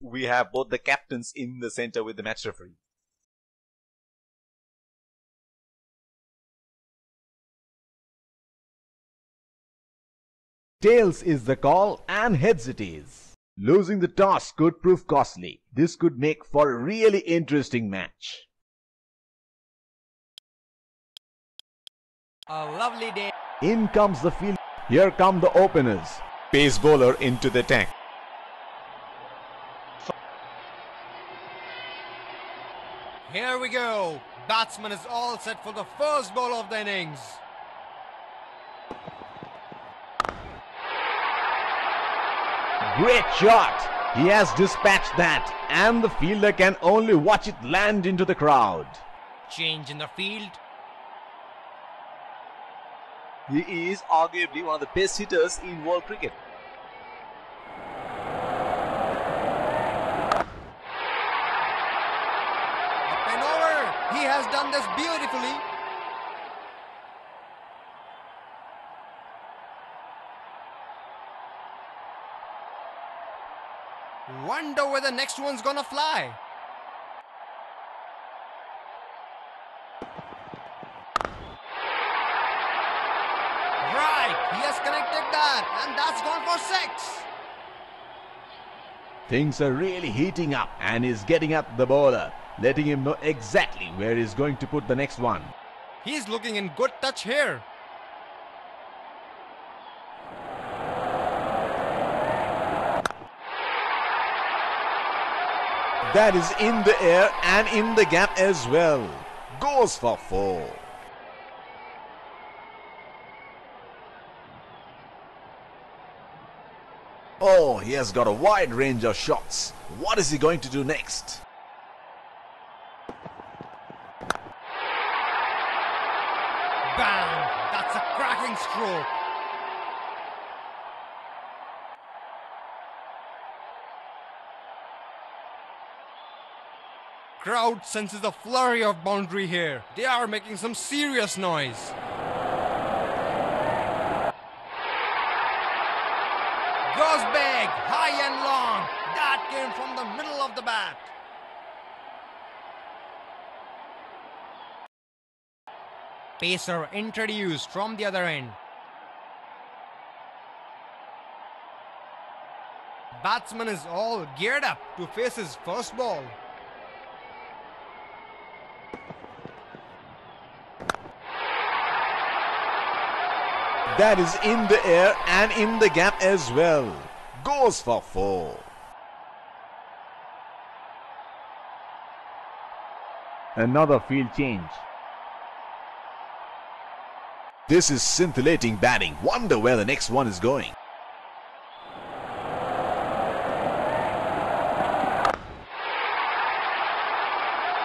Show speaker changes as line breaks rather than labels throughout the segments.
we have both the captains in the center with the match referee.
Tails is the call and heads it is. Losing the toss could prove costly. This could make for a really interesting match.
A lovely day.
In comes the field. Here come the openers.
Pace bowler into the tank.
Here we go. Batsman is all set for the first ball of the innings.
Great shot. He has dispatched that and the fielder can only watch it land into the crowd.
Change in the field.
He is arguably one of the best hitters in world cricket.
Up and over. He has done this beautifully. Wonder where the next one's gonna fly. Right, he has connected that, and that's gone for six.
Things are really heating up and he's getting up the bowler, letting him know exactly where he's going to put the next one.
He's looking in good touch here.
That is in the air and in the gap as well. Goes for four. Oh, he has got a wide range of shots. What is he going to do next?
Bang! That's a cracking stroke. Crowd senses a flurry of boundary here. They are making some serious noise. Goes big, high and long. That came from the middle of the bat. Pacer introduced from the other end. Batsman is all geared up to face his first ball.
That is in the air and in the gap as well. Goes for four. Another field change. This is scintillating batting. Wonder where the next one is going.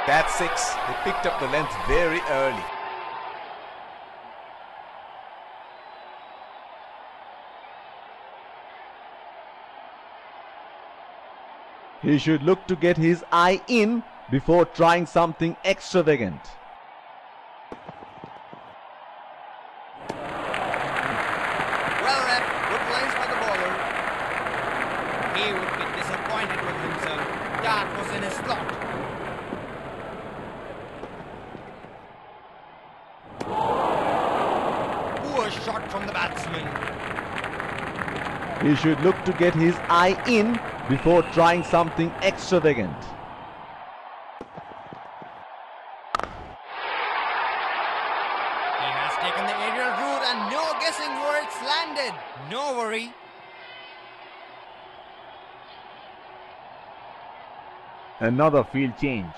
That's six. They picked up the length very early.
He should look to get his eye in before trying something extravagant.
Well read, good lines by the bowler. He would be disappointed with himself. That was in his slot. Poor shot from the batsman.
He should look to get his eye in before trying something extravagant.
He has taken the aerial route and no guessing where it's landed. No worry.
Another field change.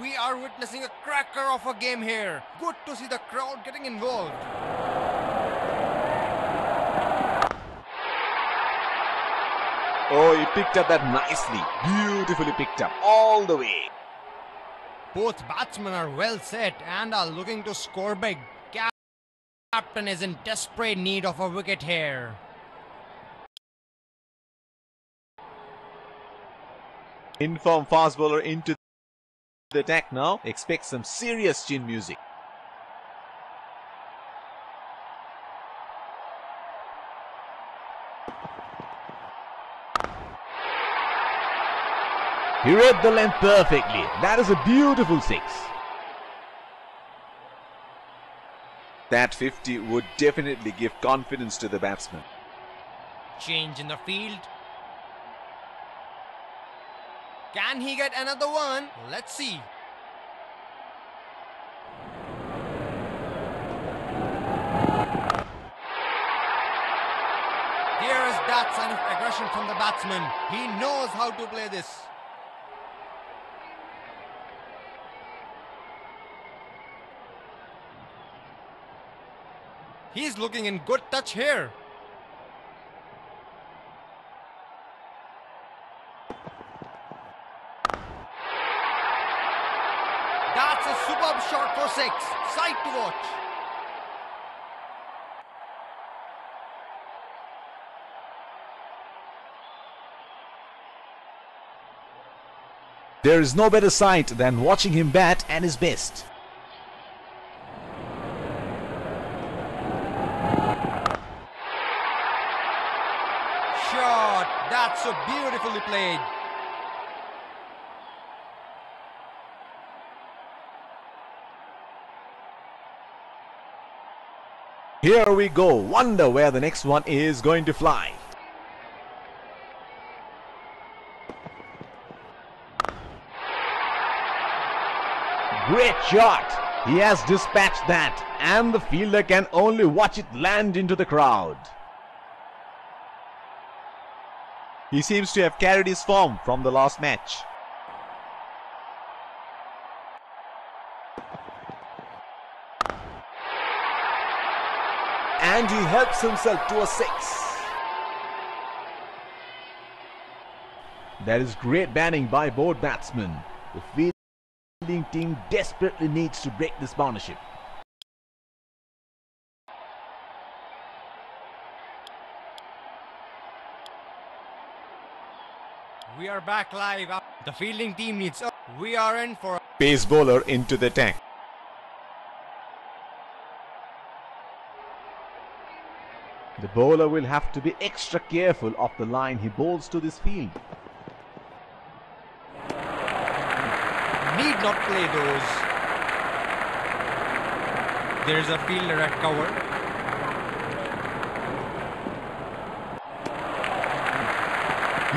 We are witnessing a cracker of a game here. Good to see the crowd getting involved.
Oh, he picked up that nicely. Beautifully picked up all the way.
Both batsmen are well set and are looking to score big. Captain is in desperate need of a wicket here.
Inform fast bowler into the attack now. Expect some serious chin music.
He read the length perfectly. That is a beautiful six.
That 50 would definitely give confidence to the batsman.
Change in the field. Can he get another one? Let's see. Here is that sign of aggression from the batsman. He knows how to play this. He's looking in good touch here. That's a superb shot for six. Sight to watch.
There is no better sight than watching him bat at his best.
Shot. That's so beautifully played.
Here we go. Wonder where the next one is going to fly. Great shot. He has dispatched that and the fielder can only watch it land into the crowd.
He seems to have carried his form from the last match.
And he helps himself to a six. That is great batting by both batsmen. The fielding team desperately needs to break this partnership.
We are back live. The fielding team needs. We are in for.
Pace bowler into the tank.
The bowler will have to be extra careful of the line he bowls to this field.
Need not play those. There is a fielder at cover.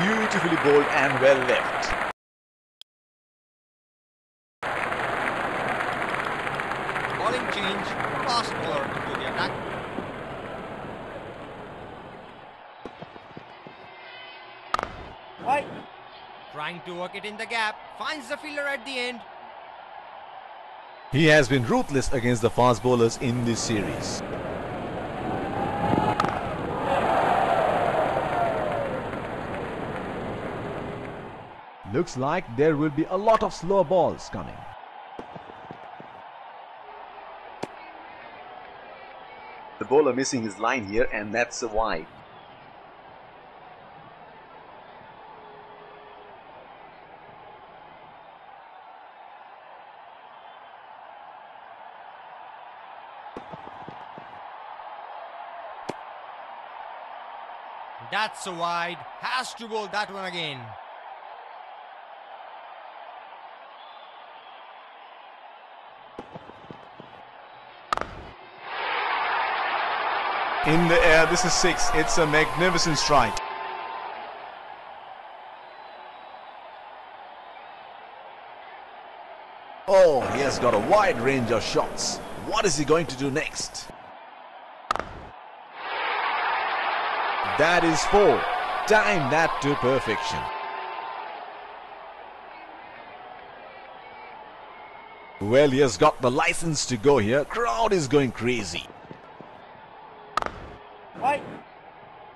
Beautifully bowled and well left.
Bowling change. Fast bowler into the attack.
Right.
Trying to work it in the gap. Finds the fielder at the end.
He has been ruthless against the fast bowlers in this series.
Looks like there will be a lot of slow balls coming.
The bowler missing his line here and that's a wide.
That's a wide. Has to bowl that one again.
In the air, this is six. It's a magnificent strike.
Oh, he has got a wide range of shots. What is he going to do next? That is four. Time that to perfection. Well, he has got the license to go here. Crowd is going crazy.
Right.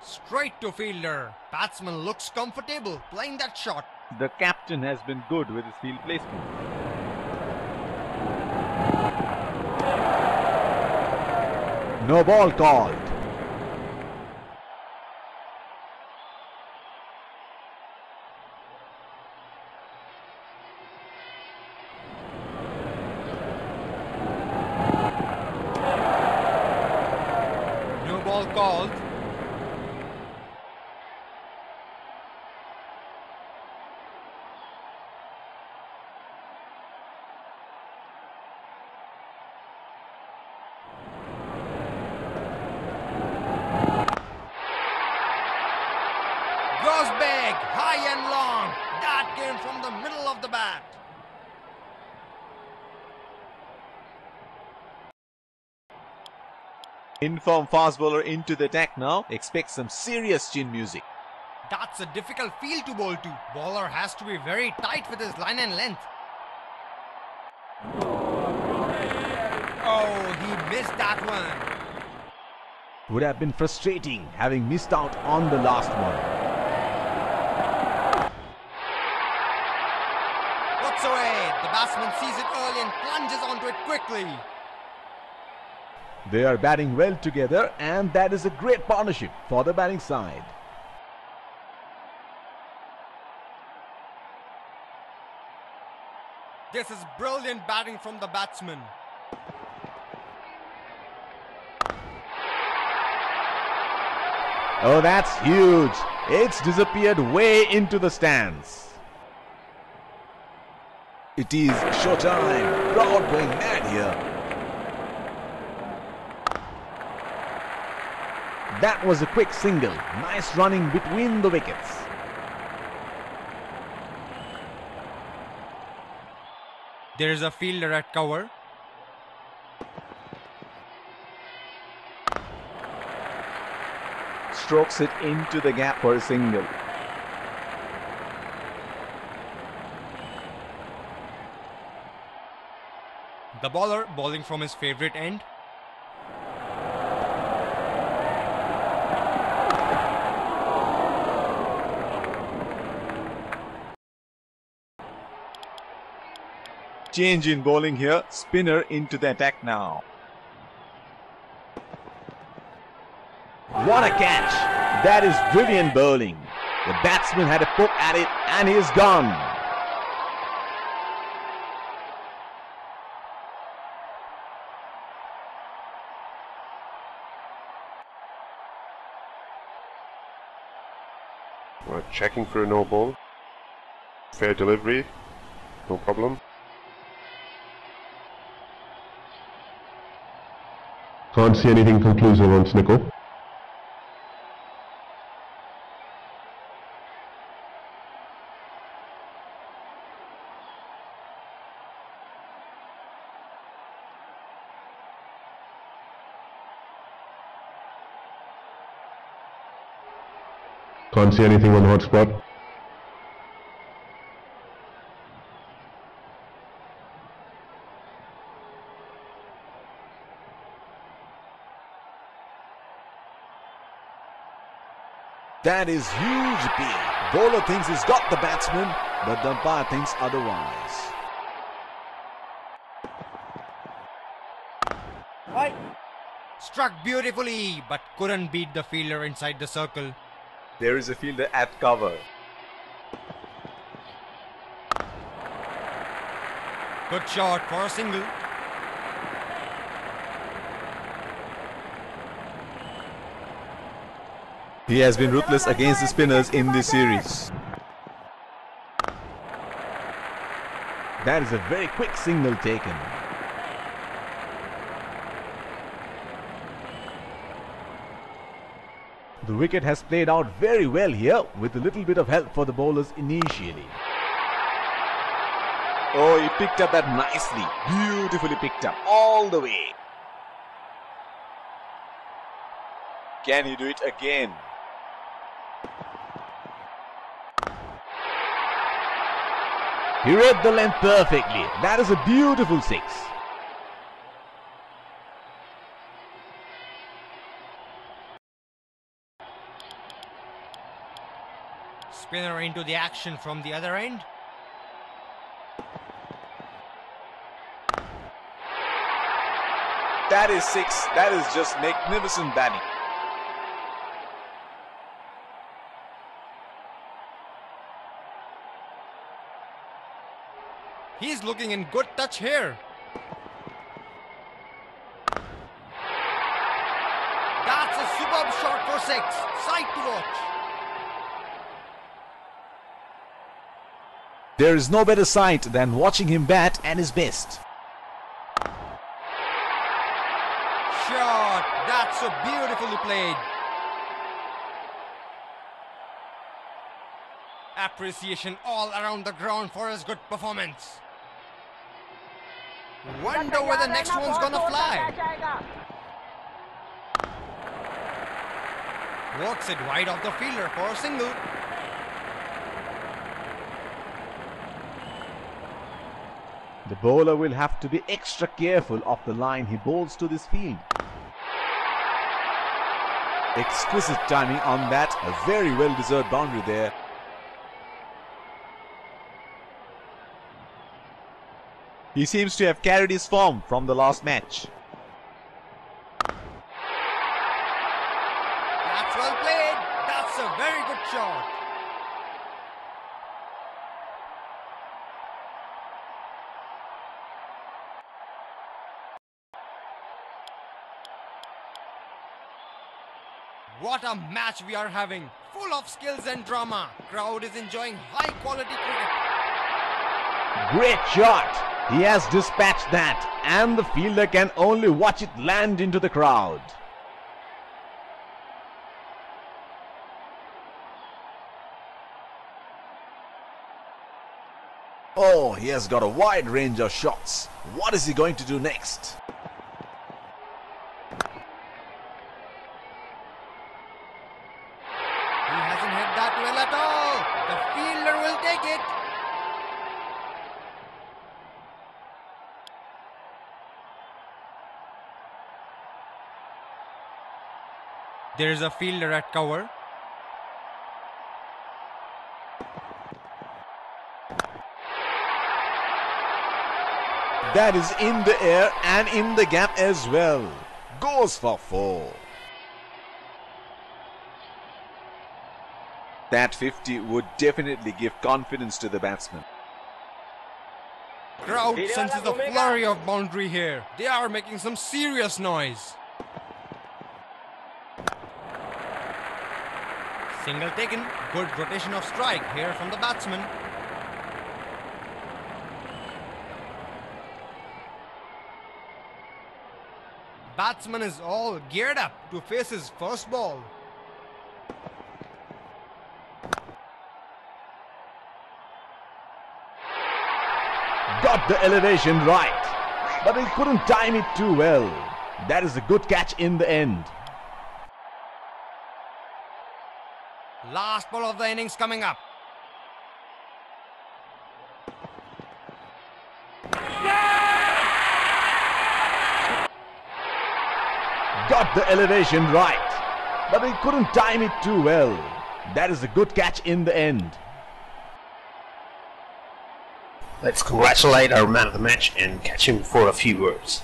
Straight to fielder. Batsman looks comfortable playing that shot.
The captain has been good with his field placement.
No ball called.
No ball called. Goes big, high and long. That came from the middle of the bat.
Inform fast bowler into the attack now. Expect some serious chin music.
That's a difficult field to bowl to. Bowler has to be very tight with his line and length. Oh, he missed that one.
Would have been frustrating having missed out on the last one.
Puts away. The batsman sees it early and plunges onto it quickly.
They are batting well together and that is a great partnership for the batting side.
This is brilliant batting from the batsman.
Oh, that's huge. It's disappeared way into the stands. It is showtime. Crowd going mad here. That was a quick single. Nice running between the wickets.
There is a fielder at cover.
Strokes it into the gap for a single.
The bowler bowling from his favorite end.
Change in bowling here. Spinner into the attack now.
What a catch! That is brilliant bowling. The batsman had a poke at it and he's gone.
We're checking for a no ball. Fair delivery, no problem. Can't see anything conclusive on Snicko. Can't see anything on the hotspot.
That is huge appeal. Bowler thinks he's got the batsman, but the umpire thinks otherwise.
Struck beautifully, but couldn't beat the fielder inside the circle.
There is a fielder at cover.
Good shot for a single.
He has been ruthless against the spinners in this series.
That is a very quick single taken. The wicket has played out very well here with a little bit of help for the bowlers initially.
Oh, he picked up that nicely. Beautifully picked up all the way. Can he do it again?
He read the length perfectly. That is a beautiful six.
Spinner into the action from the other end.
That is six. That is just magnificent batting.
Looking in good touch here. That's a superb shot for six. Sight to watch.
There is no better sight than watching him bat at his best.
Shot. That's so beautifully played. Appreciation all around the ground for his good performance. Wonder where the next one's gonna fly. Works it wide off the fielder for a single.
The bowler will have to be extra careful of the line he bowls to this field.
Exquisite timing on that. A very well deserved boundary there. He seems to have carried his form from the last match.
That's well played. That's a very good shot. What a match we are having. Full of skills and drama. Crowd is enjoying high quality cricket.
Great shot! He has dispatched that and the fielder can only watch it land into the crowd.
Oh, he has got a wide range of shots. What is he going to do next?
He hasn't hit that well at all. The fielder will take it. There is a fielder at cover.
That is in the air and in the gap as well. Goes for four. That 50 would definitely give confidence to the batsman.
Crowd senses a flurry of boundary here. They are making some serious noise. Single taken. Good rotation of strike here from the batsman. Batsman is all geared up to face his first ball.
Got the elevation right, but he couldn't time it too well. That is a good catch in the end.
Last ball of the innings coming up.
Got the elevation right, but he couldn't time it too well. That is a good catch in the end.
Let's congratulate our man of the match and catch him for a few words.